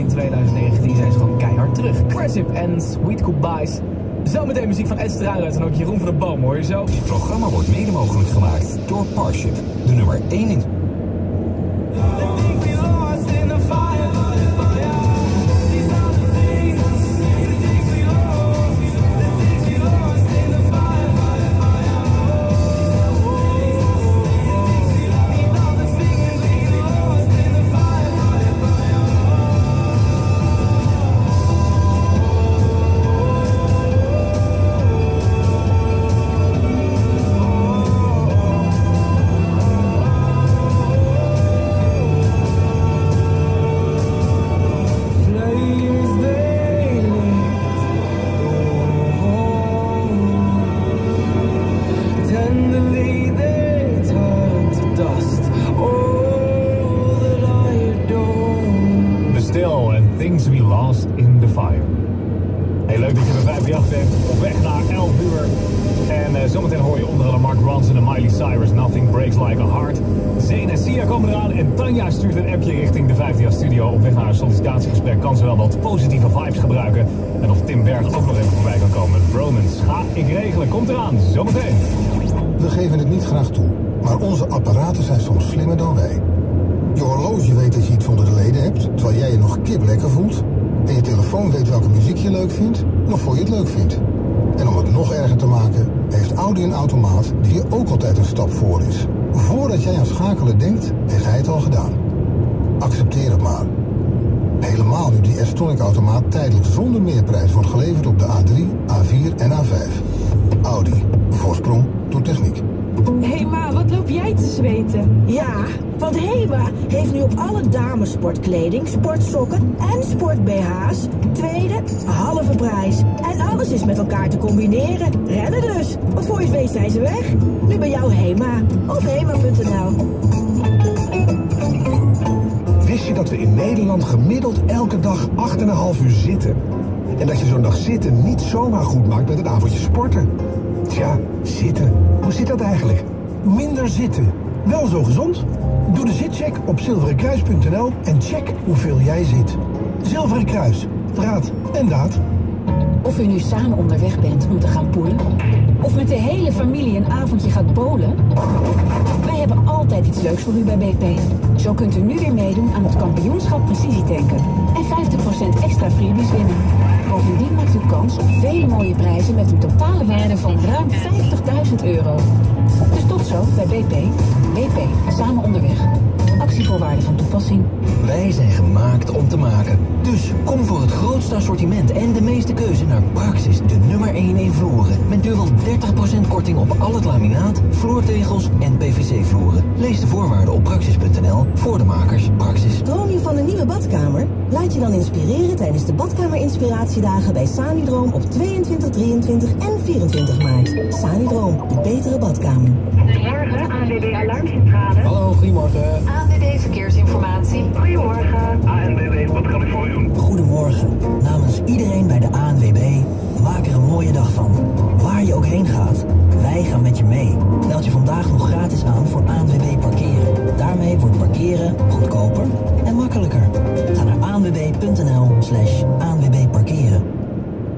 in 2019 zijn ze gewoon keihard terug. Craship en Sweet Goodbyes. Zometeen muziek van Ed Struijers en ook Jeroen van de Boom, hoor je zo. Dit programma wordt mede mogelijk gemaakt door Parship. De nummer 1 in sollicitatiegesprek kan ze wel wat positieve vibes gebruiken. En of Tim Berg ook nog even voorbij kan komen met Bromance. Ga ik regelen, komt eraan, zometeen. We geven het niet graag toe, maar onze apparaten zijn soms slimmer dan wij. Je horloge weet dat je iets onder de leden hebt, terwijl jij je nog kip lekker voelt. En je telefoon weet welke muziek je leuk vindt, nog voor je het leuk vindt. En om het nog erger te maken, heeft Audi een automaat die je ook altijd een stap voor is. Voordat jij aan schakelen denkt, heeft hij het al gedaan. Accepteer het maar. Helemaal nu die S-Tonic-automaat tijdelijk zonder meerprijs wordt geleverd op de A3, A4 en A5. Audi. Voorsprong door techniek. Hé ma, wat loop jij te zweten? Ja, want Hema heeft nu op alle damesportkleding, sportsokken en sport-BH's tweede halve prijs. En alles is met elkaar te combineren. Rennen dus, want voor je weet zijn ze weg. Nu bij jou Hema of Hema.nl. Wist je dat we in Nederland gemiddeld elke dag 8,5 uur zitten? En dat je zo'n dag zitten niet zomaar goed maakt met een avondje sporten? Tja, zitten. Hoe zit dat eigenlijk? Minder zitten. Wel zo gezond? Doe de zitcheck op zilverenkruis.nl en check hoeveel jij zit. Zilveren Kruis. Raad en daad. Of u nu samen onderweg bent om te gaan poelen. Of met de hele familie een avondje gaat bowlen. Wij hebben altijd iets leuks voor u bij BP. Zo kunt u nu weer meedoen aan het kampioenschap precisietanken. En 50% extra freebies winnen. Bovendien maakt u kans op vele mooie prijzen met een totale waarde van ruim 50.000 euro. Dus tot zo bij BP. BP, samen onderweg. Actievoorwaarden van toepassing. Wij zijn gemaakt om te maken. Dus kom voor het grootste assortiment en de meeste keuze naar Praxis, de nummer 1 in vloeren. Met nu wel 30% korting op al het laminaat, vloertegels en PVC-vloeren. Lees de voorwaarden op praxis.nl van een nieuwe badkamer? Laat je dan inspireren tijdens de Badkamer-inspiratiedagen bij Sanidroom op 22, 23 en 24 maart. Sanidroom, de betere badkamer. Goedemorgen, ANWB Alarmcentrale. Hallo, goedemorgen. ANWB Verkeersinformatie. Goedemorgen. ANWB, wat kan ik voor u doen? Goedemorgen. Namens iedereen bij de ANWB, maak er een mooie dag van. Waar je ook heen gaat, gaan met je mee. Meld je vandaag nog gratis aan voor ANWB Parkeren. Daarmee wordt parkeren goedkoper en makkelijker. Ga naar anwb.nl slash Parkeren.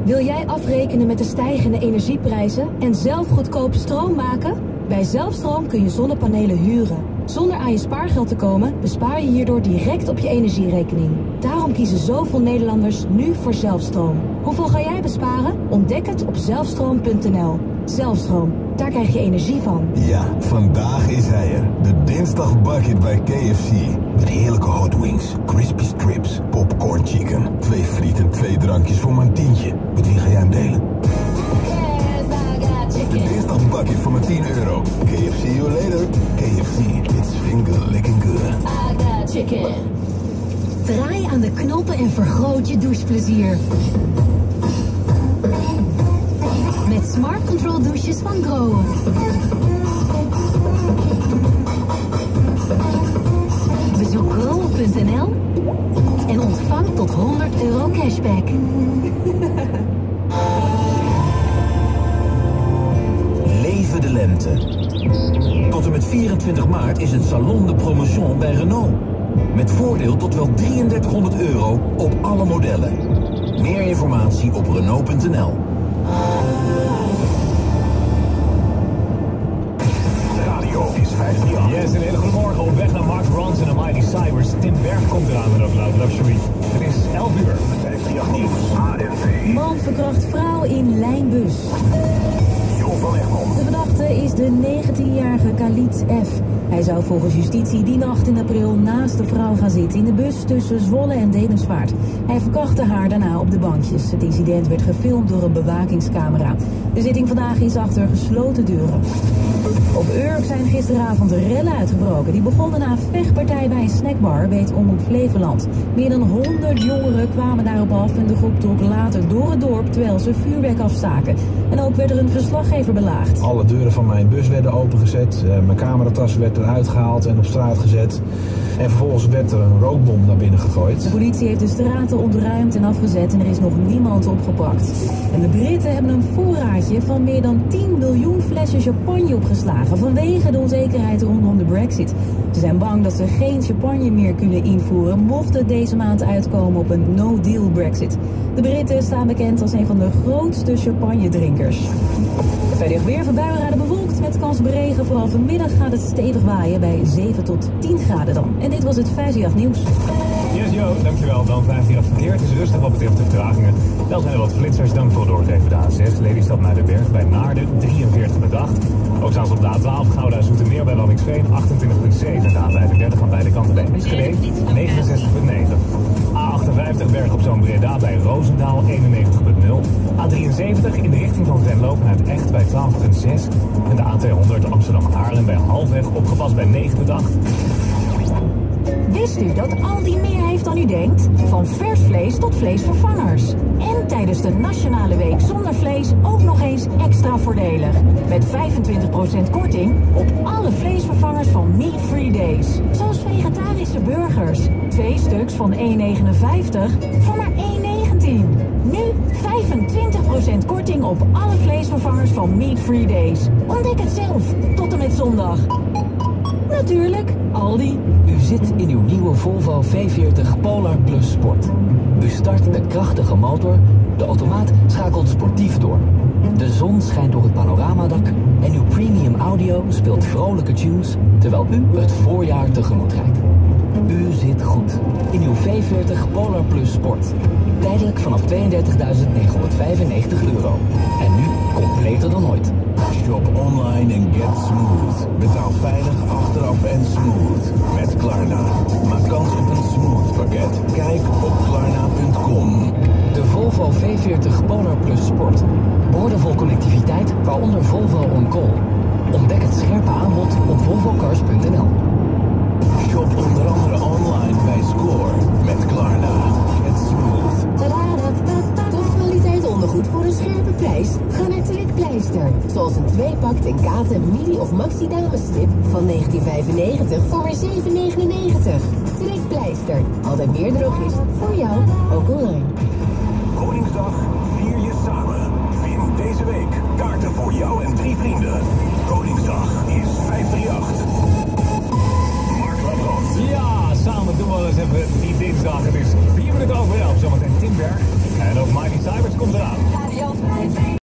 Wil jij afrekenen met de stijgende energieprijzen en zelf goedkoop stroom maken? Bij Zelfstroom kun je zonnepanelen huren. Zonder aan je spaargeld te komen bespaar je hierdoor direct op je energierekening. Daarom kiezen zoveel Nederlanders nu voor Zelfstroom. Hoeveel ga jij besparen? Ontdek het op zelfstroom.nl. Zelfstroom, daar krijg je energie van. Ja, vandaag is hij er. De dinsdagbucket bij KFC. Met heerlijke hot wings, crispy strips, popcorn chicken. Twee frieten, twee drankjes voor maar een tientje. Met wie ga jij hem delen? De dinsdagbucket voor maar 10 euro. KFC you later. KFC, it's finger licking good. Chicken. Draai aan de knoppen en vergroot je doucheplezier. Met Smart Control douches van Groen. Bezoek groen.nl en ontvang tot 100 euro cashback. Leven de lente. Tot en met 24 maart is het Salon de Promotion bij Renault. Met voordeel tot wel 3300 euro op alle modellen. Meer informatie op Renault.nl. Radio is 538. Yes, een hele goede morgen. Op weg naar Mark Ronson en Miley Cyrus. Tim Berg komt eraan met Loud Luxury. Het is 11 uur. 538 nieuws. ANV. Man verkracht vrouw in lijnbus. De verdachte is de 19-jarige Khalid F. Hij zou volgens justitie die nacht in april naast de vrouw gaan zitten in de bus tussen Zwolle en Dedemsvaart. Hij verkrachtte haar daarna op de bankjes. Het incident werd gefilmd door een bewakingscamera. De zitting vandaag is achter gesloten deuren. Op Urk zijn gisteravond rellen uitgebroken. Die begonnen na een vechtpartij bij een snackbar het Omroep Flevoland. Meer dan 100 jongeren kwamen daarop af en de groep trok later door het dorp terwijl ze vuurwerk afstaken. En ook werd er een verslaggever belaagd. Alle deuren van mijn bus werden opengezet. Uh, mijn cameratas werd eruit gehaald en op straat gezet. En vervolgens werd er een rookbom naar binnen gegooid. De politie heeft de straten ontruimd en afgezet en er is nog niemand opgepakt. En de Britten hebben een voorraadje van meer dan 10 miljoen flessen champagne opgeslagen vanwege de onzekerheid rondom de brexit. Ze zijn bang dat ze geen champagne meer kunnen invoeren mocht het deze maand uitkomen op een no-deal brexit. De Britten staan bekend als een van de grootste champagne-drinkers. Vrijdag weer van buienraden bewolkt met kans op regen. Vooral vanmiddag gaat het stevig waaien bij 7 tot 10 graden dan. En dit was het 538 nieuws. Yes, yo, dankjewel. Dan 15 verkeer. Het is rustig wat betreft de vertragingen. Wel zijn er wat flitsers. Dank voor doorgeven de A6. Lelystad naar de berg bij Naarden. 43 met 8. Ook staan ze op de A12. Gouda Zoetermeer bij Waddinxveen. 28,7. De A35 aan beide kanten bij Enschede. 69,9. A58 Berg op Zo'n Breda bij Roosendaal. 91,0. A73 in de richting van Venlo vanuit Echt bij 12,6. En de A200 Amsterdam Haarlem bij Halfweg opgepast bij 9,8. Wist u dat Aldi meer heeft dan u denkt? Van vers vlees tot vleesvervangers. En tijdens de Nationale Week Zonder Vlees ook nog eens extra voordelig. Met 25% korting op alle vleesvervangers van Meat Free Days. Zoals vegetarische burgers. Twee stuks van 1,59 voor maar 1,19. Nu 25% korting op alle vleesvervangers van Meat Free Days. Ontdek het zelf. Tot en met zondag. Natuurlijk, Aldi. U zit in uw nieuwe Volvo V40 Polar Plus Sport. U start de krachtige motor, de automaat schakelt sportief door. De zon schijnt door het panoramadak en uw premium audio speelt vrolijke tunes terwijl u het voorjaar tegemoet rijdt. U zit goed in uw V40 Polar Plus Sport. Tijdelijk vanaf 32.995 euro. En nu completer dan ooit. Shop online en get smooth. Betaal veilig achteraf en smooth. Met Klarna. Maak kans op een smooth pakket. Kijk op klarna.com. De Volvo V40 Polar Plus Sport. Boordevol connectiviteit, waaronder Volvo On Call. Ontdek het scherpe aanbod op volvocars.nl. Shop onder andere online bij Score. Met Klarna. Ondergoed voor een scherpe prijs? Ga naar Trekpleister. Zoals een tweepakt en katen mini of maxi damesslip van 1995 voor maar 7,99. Trekpleister. Altijd meer drogist. Voor jou, ook online. Koningsdag vier je samen. Win deze week kaarten voor jou en drie vrienden. Koningsdag is 538. Mark Labrand. Ja, samen doen we eens even die dinsdag. Het is 4 minuten over 11. Zometeen Timberg. En ook Miley Cyrus komt eraan.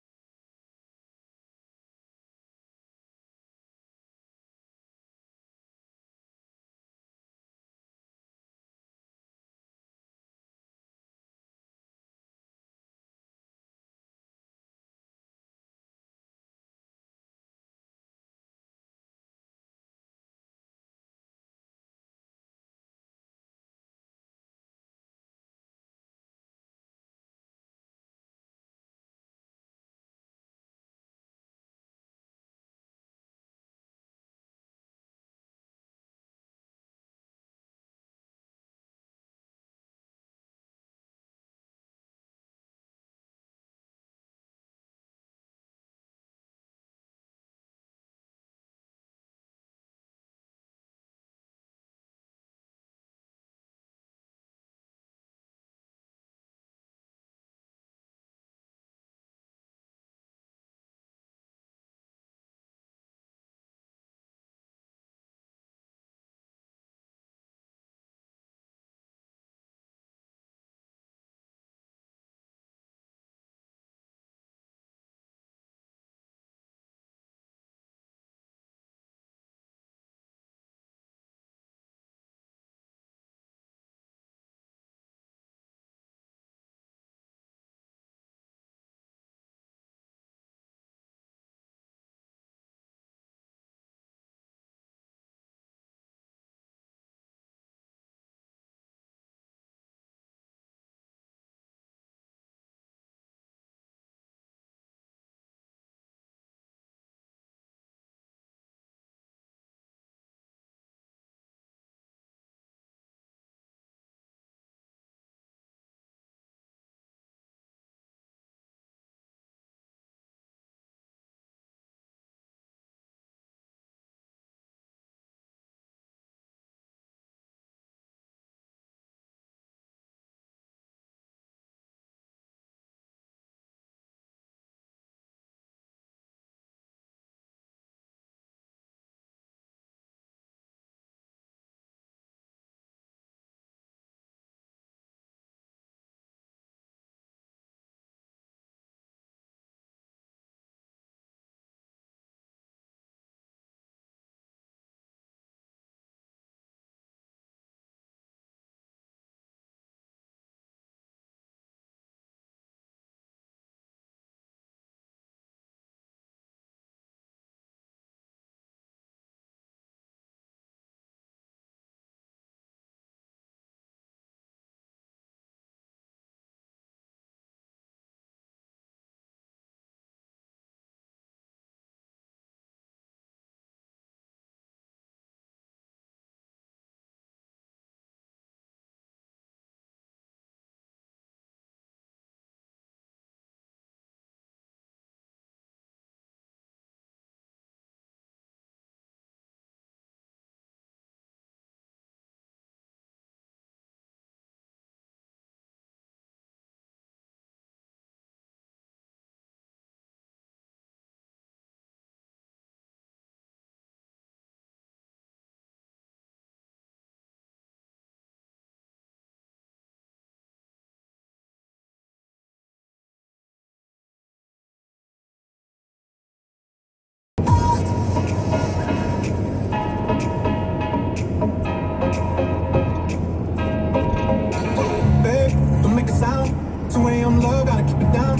some love, gotta keep it down.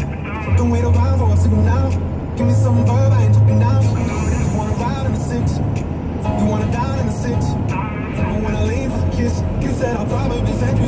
Don't wait around for a signal now. Give me some verb, I ain't talking now. You wanna ride in the six, you wanna die in the six. But when I leave with a kiss, you said I'll probably send you.